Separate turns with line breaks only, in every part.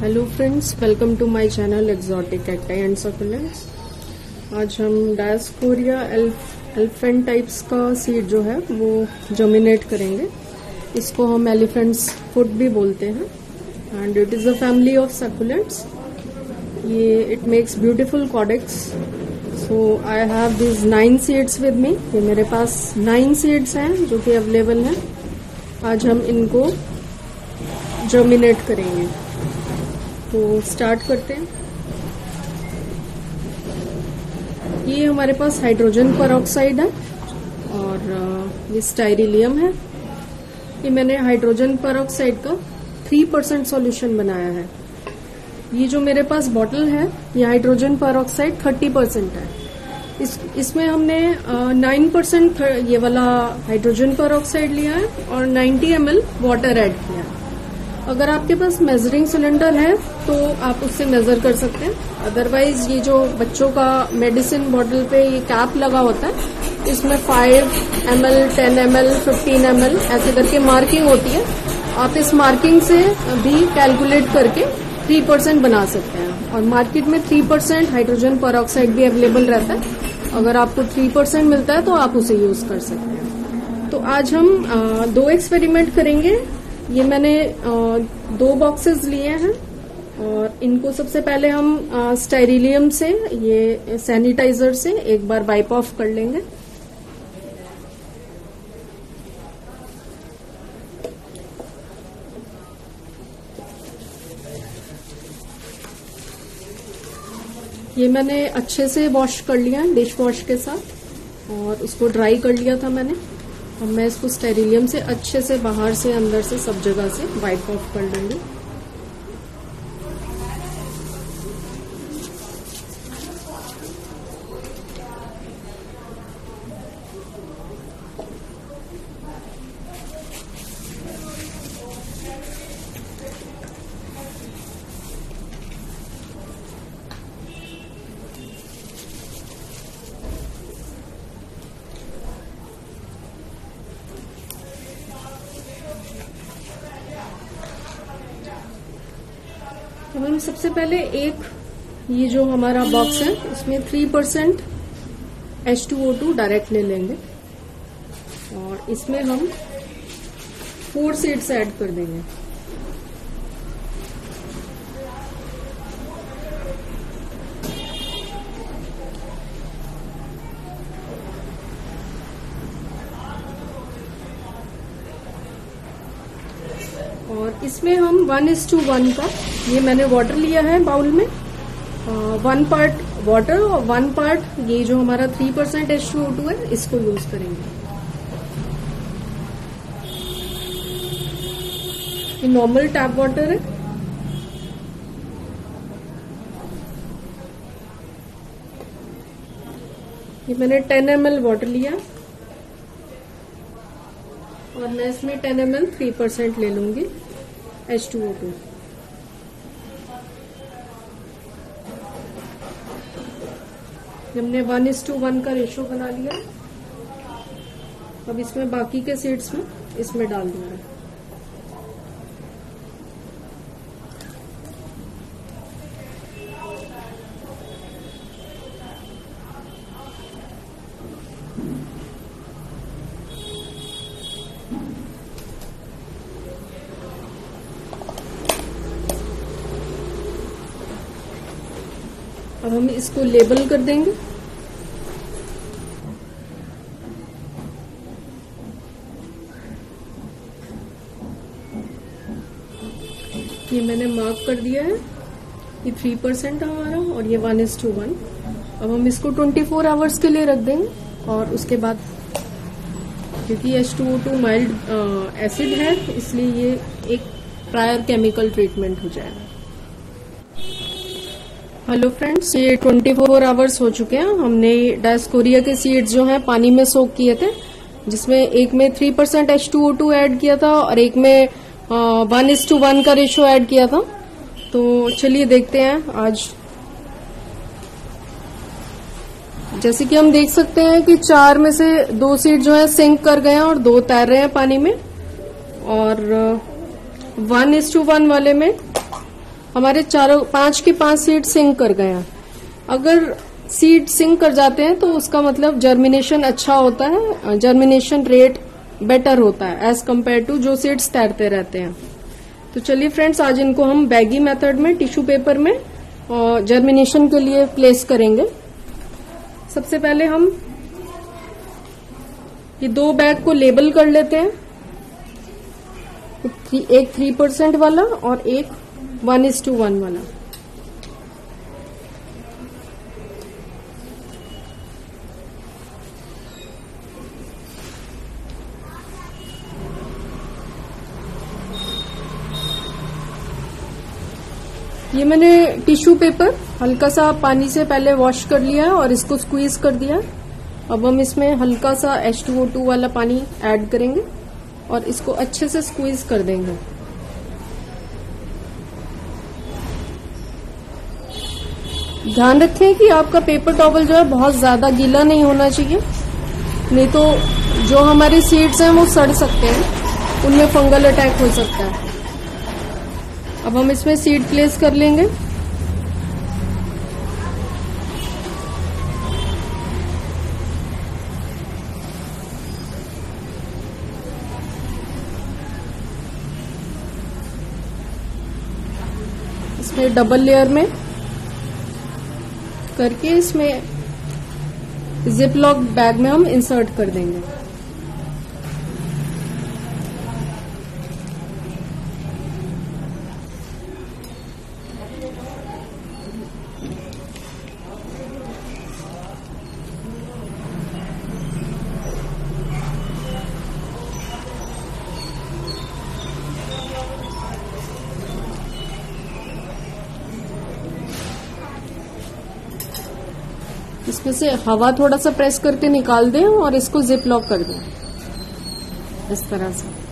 Hello friends welcome to my channel exotic cacti and succulents आज हम Dioscorea elephant types का seed जो है, वो जर्मिनेट करेंगे। इसको हम एलिफेंट्स फ़ूड भी बोलते हैं। And it is a family of succulents ये it makes beautiful caudex so I have these nine seeds with me ये मेरे पास नाइन सीड्स हैं, जो कि अवेलेबल हैं। आज हम इनको जर्मिनेट करेंगे। तो स्टार्ट करते हैं। ये हमारे पास हाइड्रोजन परऑक्साइड है और ये स्टाइरिलियम है। ये मैंने हाइड्रोजन परऑक्साइड का थ्री परसेंट सोल्यूशन बनाया है। ये जो मेरे पास बॉटल है, ये हाइड्रोजन परऑक्साइड थर्टी परसेंट है। इस, इसमें हमने नाइन परसेंट ये वाला हाइड्रोजन परऑक्साइड लिया है और 90 एम वाटर एड किया है। अगर आपके पास मेजरिंग सिलेंडर है तो आप उससे मेजर कर सकते हैं। अदरवाइज़ ये जो बच्चों का मेडिसिन बॉटल पे ये कैप लगा होता है, इसमें five M L ten M L fifteen M L ऐसे करके मार्किंग होती है। आप इस मार्किंग से भी कैलकुलेट करके थ्री परसेंट बना सकते हैं। और मार्केट में थ्री परसेंट हाइड्रोजन परऑक्साइड भी अवेलेबल रहता है। अगर आपको थ्री परसेंट मिलता है तो आप उसे यूज़ कर सकते हैं। तो आज हम दो एक्सपेरिमेंट करेंगे। ये मैंने दो बॉक्सेस लिए हैं और इनको सबसे पहले हम स्टेरिलियम से, ये सैनिटाइजर से एक बार वाइप ऑफ़ कर लेंगे। ये मैंने अच्छे से वॉश कर लिया डिश वॉश के साथ, और उसको ड्राई कर लिया था मैंने। अब मैं इसको स्टेरिलियम से अच्छे से बाहर से अंदर से सब जगह से वाइप ऑफ़ कर लूँगी। तो हम सबसे पहले एक ये जो हमारा बॉक्स है, उसमें three percent H two O two direct ले लेंगे। और इसमें हम फोर सीड्स ऐड कर देंगे। और इसमें हम वन इज़ टू वन का ये मैंने वाटर लिया है बाउल में। वन पार्ट वाटर और वन पार्ट ये जो हमारा three percent H two two है, इसको यूज़ करेंगे। ये नॉर्मल टैप वाटर है। ये मैंने 10 एम एल वाटर लिया। और मैं इसमें 10 एम एल थ्री परसेंट ले लूँगी एच टू ओ टू हमने वन इज़ टू वन का रेशो बना लिया। अब इसमें बाकी के सीड्स में इसमें डाल दूँगा अब हम इसको लेबल कर देंगे। ये मैंने मार्क कर दिया है। ये थ्री परसेंट हमारा और ये वन इज़ टू वन अब हम इसको ट्वेंटी फोर आवर्स के लिए रख देंगे और उसके बाद, क्योंकि H two O two mild acid है इसलिए ये एक प्रायर केमिकल ट्रीटमेंट हो जाएगा। हेलो फ्रेंड्स ये 24 फोर आवर्स हो चुके हैं। हमने डायस्कोरिया के सीड्स जो हैं, पानी में सोक किए थे, जिसमें एक में three percent H two O two add किया था और एक में वन इज़ टू वन का रेशो ऐड किया था। तो चलिए देखते हैं आज। जैसे कि हम देख सकते हैं कि चार में से दो सीट जो है सिंक कर गए हैं और दो तैर रहे हैं पानी में। और वन इज़ टू वन वाले में हमारे चारों, पाँच के पाँच सीड सिंक कर गए अगर सीड सिंक कर जाते हैं तो उसका मतलब जर्मिनेशन अच्छा होता है जर्मिनेशन रेट बेटर होता है एज कंपेयर टू जो सीड्स तैरते रहते हैं। तो चलिए फ्रेंड्स आज इनको हम बैगी मेथड में टिश्यू पेपर में जर्मिनेशन के लिए प्लेस करेंगे। सबसे पहले हम ये दो बैग को लेबल कर लेते हैं। एक थ्री परसेंट वाला और एक वन इज़ टू वन वाला। ये मैंने टिश्यू पेपर, हल्का सा पानी से पहले वॉश कर लिया और इसको स्क्वीज कर दिया। अब हम इसमें हल्का सा H2O2 वाला पानी ऐड करेंगे और इसको अच्छे से स्क्वीज कर देंगे। ध्यान रखें कि आपका पेपर टॉवल जो है बहुत ज़्यादा गीला नहीं होना चाहिए। नहीं तो जो हमारी सीड्स हैं वो सड़ सकते हैं। उनमें फंगल अटैक हो सकता है। अब हम इसमें सीड प्लेस कर लेंगे। इसमें डबल लेयर में करके इसमें जिप लॉक बैग में हम इंसर्ट कर देंगे। इसमें से हवा थोड़ा सा प्रेस करके निकाल दें और इसको जिप लॉक कर दें। इस तरह से।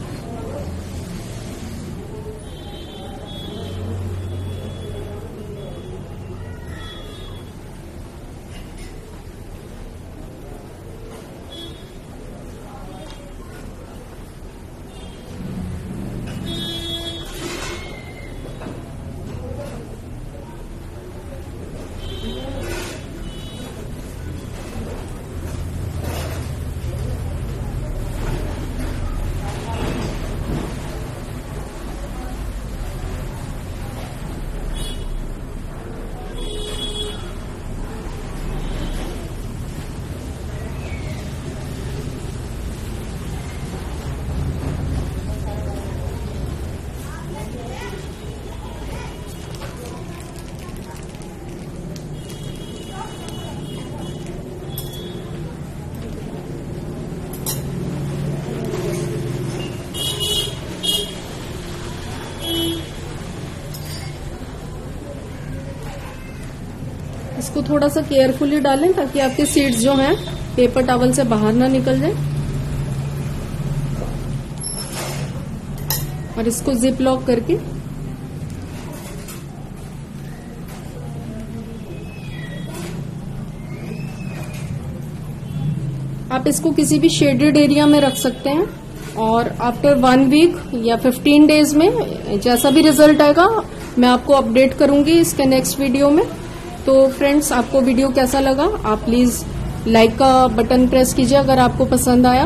थोड़ा सा केयरफुली डालें ताकि आपके सीड्स जो हैं पेपर टॉवल से बाहर ना निकल जाए। और इसको जिप लॉक करके आप इसको किसी भी शेडेड एरिया में रख सकते हैं और आफ्टर वन वीक या फिफ्टीन डेज़ में जैसा भी रिज़ल्ट आएगा, मैं आपको अपडेट करूँगी इसके नेक्स्ट वीडियो में। तो फ्रेंड्स आपको वीडियो कैसा लगा? आप प्लीज़ लाइक का बटन प्रेस कीजिए अगर आपको पसंद आया।